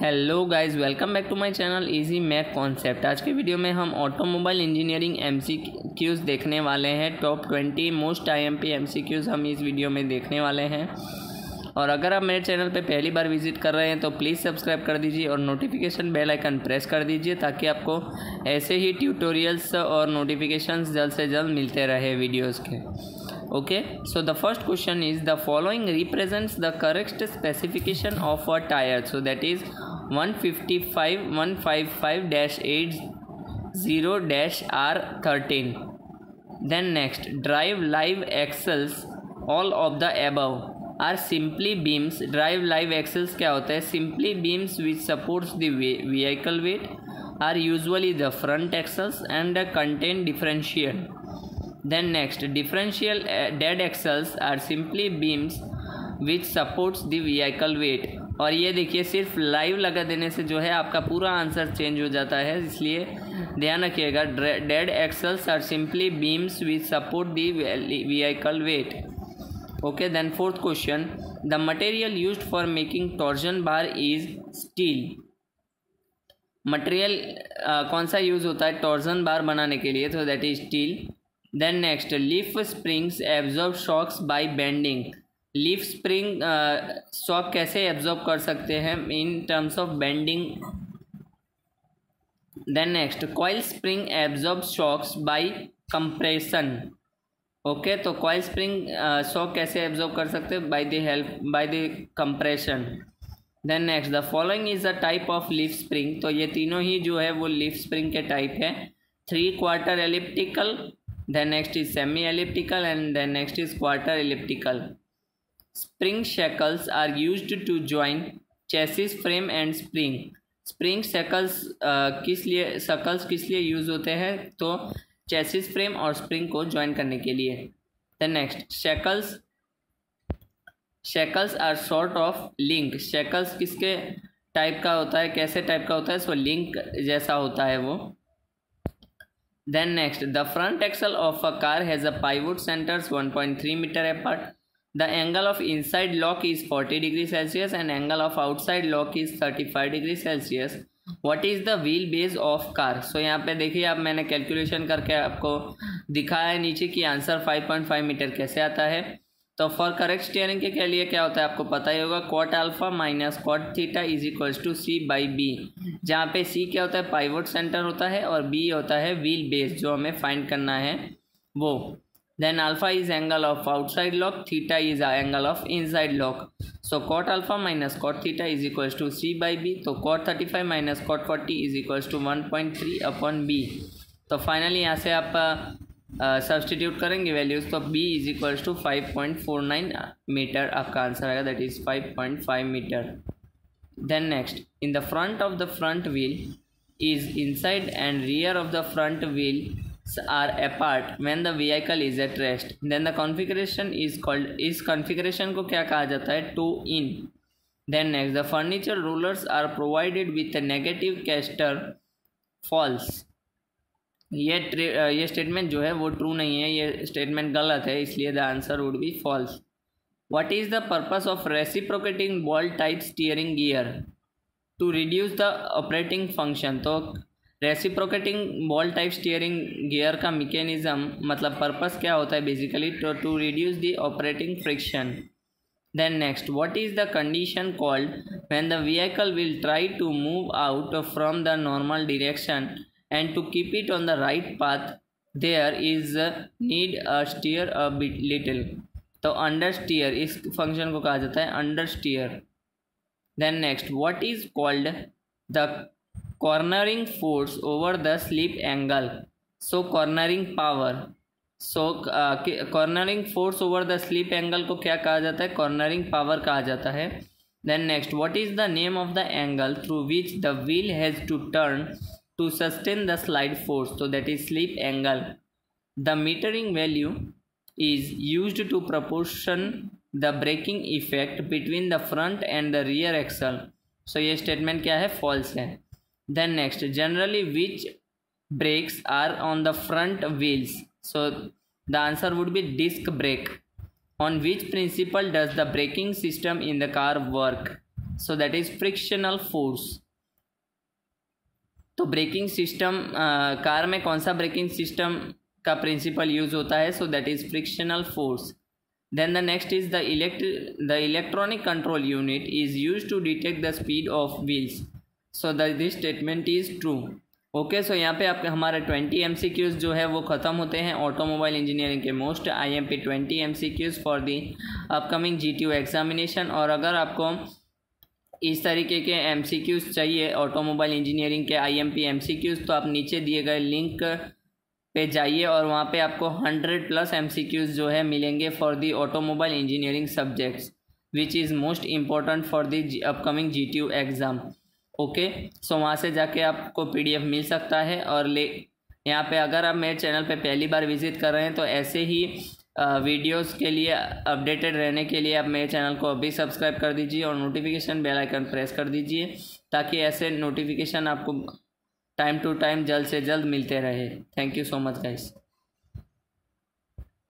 Hello guys welcome back to my channel easy math concept आज के video में हम ऑटोमोबाइल इंजीनियरिंग एमसीक्यूज देखने वाले हैं। Top twenty most IMP MCQs हम इस वीडियो में देखने वाले हैं। और अगर आप मेरे चैनल पे पहली बार विज़िट कर रहे हैं तो प्लीज़ सब्सक्राइब कर दीजिए और नोटिफिकेशन बेल आइकन प्रेस कर दीजिए, ताकि आपको ऐसे ही ट्यूटोरियल्स और नोटिफिकेशन जल्द से जल्द मिलते रहे वीडियोज़ के। Okay? So, the first question is, the following represents the correct specification of a tire. So, that is one fifty five, one five five dash eight zero dash R thirteen. Then next drive live axles all of the above are simply beams drive live axles क्या होता है? Simply beams which supports the vehicle weight are usually the front axles and the content differential then next differential dead axles are simply beams which supports the vehicle weight और ये देखिए, सिर्फ़ live लगा देने से जो है आपका पूरा आंसर चेंज हो जाता है। इसलिए ध्यान रखिएगा dead axles are simply beams which support the vehicle weight okay then fourth question the material use for making torsion bar is steel material कौन सा यूज़ होता है टॉर्जन बार बनाने के लिए? तो that is steel then next leaf springs absorb shocks by bending leaf spring shock कैसे absorb कर सकते हैं in terms of bending then next coil spring absorb shocks by compression okay तो कॉइल स्प्रिंग शॉक कैसे absorb कर सकते हैं? By the help by the compression then next the following is a type of leaf spring. तो ये तीनों ही जो है वो लीफ स्प्रिंग के टाइप है। Three quarter elliptical then next is semi elliptical and then next is quarter elliptical. Spring shackles are used to join chassis frame and spring. Spring shackles किस लिए शकल्स किस लिए यूज़ होते हैं? तो chassis frame और spring को join करने के लिए। The next shackles shackles are sort of link shackles किसके टाइप का होता है? कैसे टाइप का होता है? सो लिंक जैसा होता है वो। Then next, the front axle of a car has a pivot centers 1.3 meter apart. The angle of inside lock is 40 degree Celsius and angle of outside lock is 35 degree Celsius. What is the wheel base of car? So, यहाँ पे देखिए आप मैंने calculation करके आपको दिखाया है नीचे कि आंसर 5.5 मीटर कैसे आता है तो फॉर करेक्ट स्टेयरिंग के लिए क्या होता है आपको पता ही होगा cot alpha minus cot theta is equals to C by B जहाँ पे सी क्या होता है पाइवोट सेंटर होता है और बी होता है व्हील बेस जो हमें फाइंड करना है वो angle of outside lock theta is angle of inside lock so cot alpha minus cot theta is equals to C by B तो cot thirty five minus cot forty is equals to one point three upon B तो finally यहाँ से आप substitute करेंगे values तो B is equals to five point four nine metre आपका answer आएगा that is five point five metre then next in the front of the front wheel is inside and rear of the front wheel are apart when the vehicle is at rest then the configuration is called इस configuration को क्या कहा जाता है toe in then next the furniture rulers are provided with a negative caster false ये ये statement जो है वो ट्रू नहीं है ये स्टेटमेंट गलत है इसलिए the answer would be false what is the purpose of reciprocating ball type steering gear to reduce the operating function तो reciprocating ball type steering gear का मिकेनिज़्म मतलब पर्पस क्या होता है basically to to reduce the operating friction then next what is the condition called when the vehicle will try to move out from the normal direction to keep it on the right path? There is need, a steer a bit little. तो under steer इस function को कहा जाता है under steer then next what is called the cornering force over the slip angle so cornering power so cornering force over the slip angle को क्या कहा जाता है? कॉर्नरिंग पावर कहा जाता है। Then next what is the name of the angle through which the wheel has to turn to sustain the slide force तो that is slip angle the metering value is use to proportion the braking effect between the front and the rear axle so ये statement क्या है? False है। then next generally which brakes are on the front wheels so the answer would be disc brake on which principle does the braking system in the car work so that is frictional force तो braking system car में कौन सा braking system का principle use होता है so that is frictional force then the next is the elect the electronic control unit is use to detect the speed of wheels So this statement is true okay so यहाँ पे आपके, हमारे twenty M C Qs जो है, वो ख़त्म होते हैं ऑटोमोबाइल इंजीनियरिंग के most I M P twenty M C Qs for the upcoming G T examination और अगर आपको इस तरीके के एम सी क्यूज़ चाहिए ऑटोमोबाइल इंजीनियरिंग के I M P M C Qs तो आप नीचे दिए गए लिंक पे जाइए और वहाँ पे आपको hundred plus M C Qs जो है मिलेंगे for the automobile engineering subjects which is most important for the upcoming G T U exam okay? So वहाँ से जाके आपको पीडीएफ मिल सकता है और ले, यहाँ पे अगर आप मेरे चैनल पे पहली बार विज़िट कर रहे हैं तो ऐसे ही वीडियोस के लिए अपडेटेड रहने के लिए आप मेरे चैनल को अभी सब्सक्राइब कर दीजिए और नोटिफिकेशन बेल आइकन प्रेस कर दीजिए, ताकि ऐसे नोटिफिकेशन आपको टाइम टू टाइम जल्द से जल्द मिलते रहे। Thank you so much guys